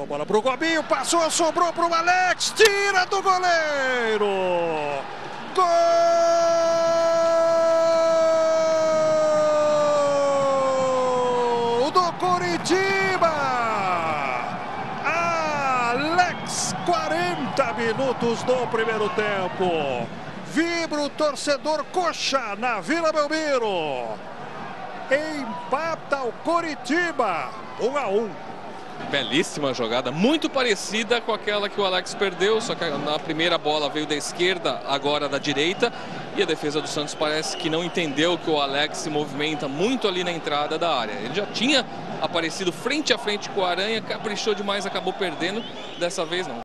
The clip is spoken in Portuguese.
Mandou a bola pro Gobinho, passou, sobrou pro Alex, tira do goleiro. Gol do Coritiba. Alex, 40 minutos do primeiro tempo. Vibra o torcedor Coxa na Vila Belmiro. Empata o Coritiba, 1 a 1. Belíssima jogada, muito parecida com aquela que o Alex perdeu, só que na primeira bola veio da esquerda, agora da direita. E a defesa do Santos parece que não entendeu que o Alex se movimenta muito ali na entrada da área. Ele já tinha aparecido frente a frente com o Aranha, caprichou demais, acabou perdendo. Dessa vez não.